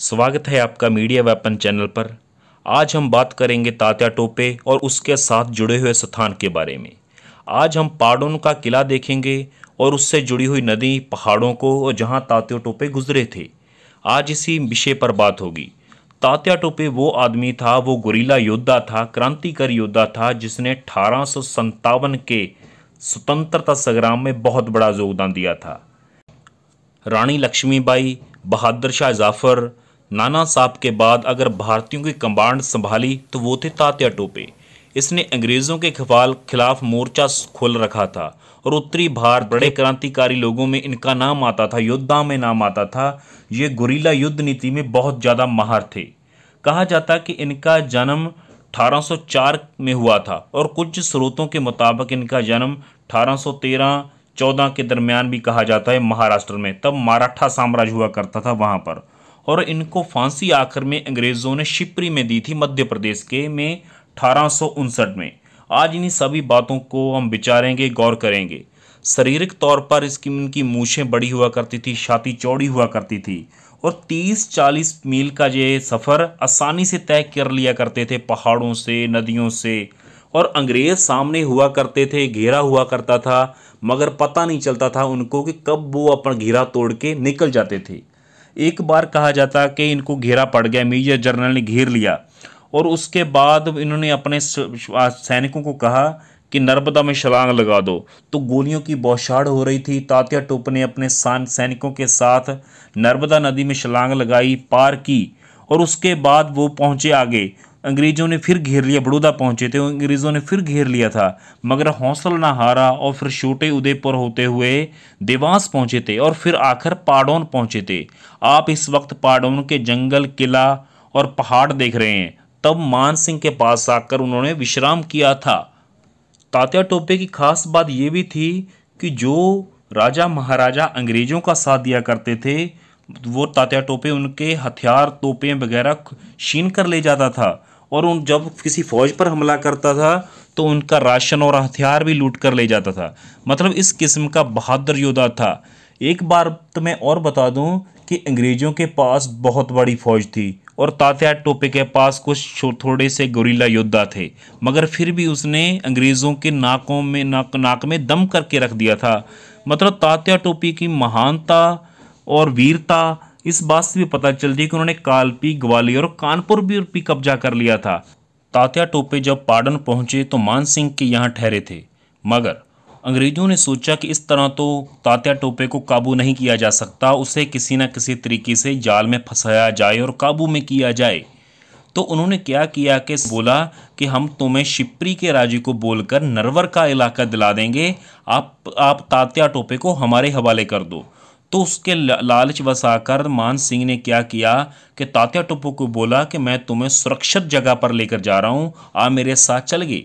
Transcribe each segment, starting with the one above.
स्वागत है आपका मीडिया वेपन चैनल पर। आज हम बात करेंगे तात्या टोपे और उसके साथ जुड़े हुए स्थान के बारे में। आज हम पाडोन का किला देखेंगे और उससे जुड़ी हुई नदी, पहाड़ों को और जहाँ तात्या टोपे गुजरे थे। आज इसी विषय पर बात होगी। तात्या टोपे वो आदमी था, वो गुरीला योद्धा था, क्रांतिकारी योद्धा था, जिसने अठारह के स्वतंत्रता संग्राम में बहुत बड़ा योगदान दिया था। रानी लक्ष्मीबाई, बहादुर शाह जाफ़र नाना साहब के बाद अगर भारतीयों की कमांड संभाली तो वो थे तात्या टोपे। इसने अंग्रेज़ों के खिवाल खिलाफ मोर्चा खोल रखा था और उत्तरी भारत बड़े क्रांतिकारी लोगों में इनका नाम आता था, योद्धा में नाम आता था। ये गुरीला युद्ध नीति में बहुत ज़्यादा माहर थे। कहा जाता कि इनका जन्म 1804 में हुआ था और कुछ स्रोतों के मुताबिक इनका जन्म 1813 14 के दरमियान भी कहा जाता है महाराष्ट्र में। तब मराठा साम्राज्य हुआ करता था वहाँ पर। और इनको फांसी आखिर में अंग्रेज़ों ने शिपरी में दी थी मध्य प्रदेश के में अठारह सौ उनसठ में। आज इन्हीं सभी बातों को हम विचारेंगे, गौर करेंगे। शारीरिक तौर पर इसकी, इनकी मूछें बड़ी हुआ करती थी, छाती चौड़ी हुआ करती थी और 30-40 मील का ये सफ़र आसानी से तय कर लिया करते थे पहाड़ों से, नदियों से और अंग्रेज़ सामने हुआ करते थे, घेरा हुआ करता था, मगर पता नहीं चलता था उनको कि कब वो अपना घेरा तोड़ के निकल जाते थे। एक बार कहा जाता कि इनको घेरा पड़ गया मेजर जनरल ने घेर लिया। और उसके बाद इन्होंने अपने सैनिकों को कहा कि नर्मदा में छलांग लगा दो। तो गोलियों की बौछाड़ हो रही थी। तात्या टोप ने अपने सैनिकों के साथ नर्मदा नदी में छलांग लगाई, पार की। और उसके बाद वो पहुँचे आगे। अंग्रेज़ों ने फिर घेर लिया, बड़ौदा पहुँचे थे, अंग्रेज़ों ने फिर घेर लिया था, मगर हौसला ना हारा और फिर छोटे उदयपुर होते हुए देवास पहुँचे थे और फिर आखिर पाडौन पहुँचे थे। आप इस वक्त पाडौन के जंगल, किला और पहाड़ देख रहे हैं। तब मान सिंह के पास आकर उन्होंने विश्राम किया था। तात्या टोपे की खास बात यह भी थी कि जो राजा महाराजा अंग्रेज़ों का साथ दिया करते थे, वो तात्या टोपे उनके हथियार, तोपें वगैरह छीन कर ले जाता था। और उन जब किसी फौज पर हमला करता था तो उनका राशन और हथियार भी लूट कर ले जाता था। मतलब इस किस्म का बहादुर योद्धा था। एक बार तो मैं और बता दूँ कि अंग्रेज़ों के पास बहुत बड़ी फौज थी और तात्या टोपे के पास कुछ थोड़े से गोरीला योद्धा थे। मगर फिर भी उसने अंग्रेज़ों के नाकों में नाक नाक में दम करके रख दिया था। मतलब तात्या टोपी की महानता और वीरता इस बात से भी पता चलती है कि उन्होंने कालपी ग्वालियर और कानपुर भी, भी कब्जा कर लिया था। तात्या टोपे जब पाडन पहुँचे तो मान सिंह के यहाँ ठहरे थे। मगर अंग्रेज़ों ने सोचा कि इस तरह तो तात्या टोपे को काबू नहीं किया जा सकता उसे किसी न किसी तरीके से जाल में फंसाया जाए और काबू में किया जाए। तो उन्होंने क्या किया कि बोला कि हम तुम्हें शिप्री के राज़ी को बोलकर नरवर का इलाका दिला देंगे। आप आप तात्या टोपे को हमारे हवाले कर दो। तो उसके लालच बसाकर मान सिंह ने क्या किया कि तात्या टुप्पू को बोला कि मैं तुम्हें सुरक्षित जगह पर लेकर जा रहा हूँ आप मेरे साथ चल गए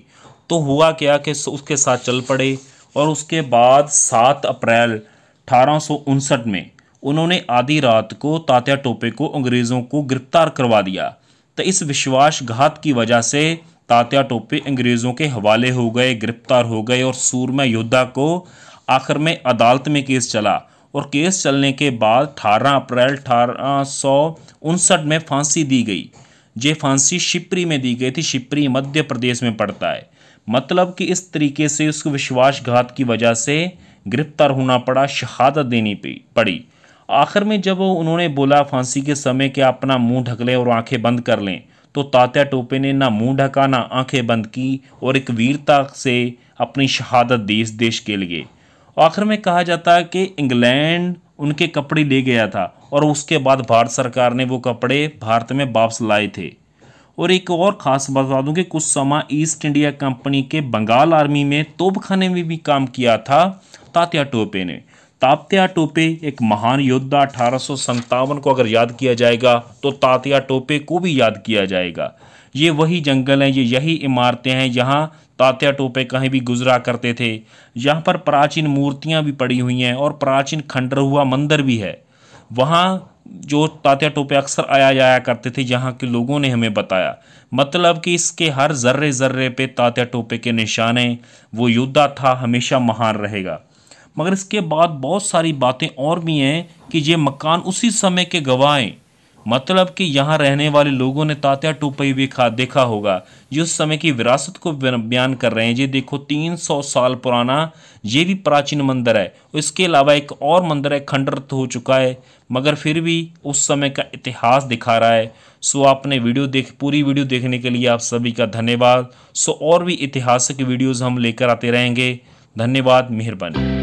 तो हुआ क्या कि उसके साथ चल पड़े और उसके बाद सात अप्रैल अठारह सौ उनसठ में उन्होंने आधी रात को तात्या टोपे को अंग्रेज़ों को गिरफ़्तार करवा दिया। तो इस विश्वासघात की वजह से तात्या टोपे अंग्रेज़ों के हवाले हो गए, गिरफ़्तार हो गए और सूरमा योद्धा को आखिर में अदालत में केस चला। और केस चलने के बाद 18 अप्रैल अठारह सौ उनसठ में फांसी दी गई। ये फांसी शिपरी में दी गई थी। शिपरी मध्य प्रदेश में पड़ता है। मतलब कि इस तरीके से उसको विश्वासघात की वजह से गिरफ़्तार होना पड़ा, शहादत देनी पड़ी। आखिर में जब उन्होंने बोला, फांसी के समय कि अपना मुँह ढक लें और आँखें बंद कर लें? तो तात्या टोपे ने ना मुँह ढका, ना आँखें बंद की और एक वीरता से अपनी शहादत दी इस देश के लिए। आखिर में कहा जाता है कि इंग्लैंड उनके कपड़े ले गया था और उसके बाद भारत सरकार ने वो कपड़े भारत में वापस लाए थे। और एक और ख़ास बता दूँ कि कुछ समय ईस्ट इंडिया कंपनी के बंगाल आर्मी में तोपखाने में भी काम किया था तात्या टोपे ने। तात्या टोपे एक महान योद्धा अठारह सौ सत्तावन को अगर याद किया जाएगा तो तात्या टोपे को भी याद किया जाएगा। ये वही जंगल हैं, ये यही इमारतें हैं, यहाँ तात्या टोपे कहीं भी गुजरा करते थे। यहाँ पर प्राचीन मूर्तियाँ भी पड़ी हुई हैं और प्राचीन खंडर हुआ मंदिर भी है। वहाँ जो तात्या टोपे अक्सर आया जाया करते थे यहाँ के लोगों ने हमें बताया। मतलब कि इसके हर जर्रे जर्रे पे तात्या टोपे के निशाने वो योद्धा था, हमेशा महान रहेगा। मगर इसके बाद बहुत सारी बातें और भी हैं कि ये मकान उसी समय के गवाहें मतलब कि यहाँ रहने वाले लोगों ने तात्या टोपई भी खा देखा होगा। ये उस समय की विरासत को बयान कर रहे हैं। ये देखो 300 साल पुराना, ये भी प्राचीन मंदिर है। इसके अलावा एक और मंदिर है खंडर तो हो चुका है। मगर फिर भी उस समय का इतिहास दिखा रहा है। सो आपने वीडियो देख पूरी वीडियो देखने के लिए आप सभी का धन्यवाद। सो और भी ऐतिहासिक वीडियोज़ हम लेकर आते रहेंगे। धन्यवाद, मेहरबानी।